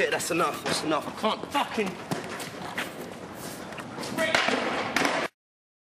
it. That's enough. That's enough. I can't fucking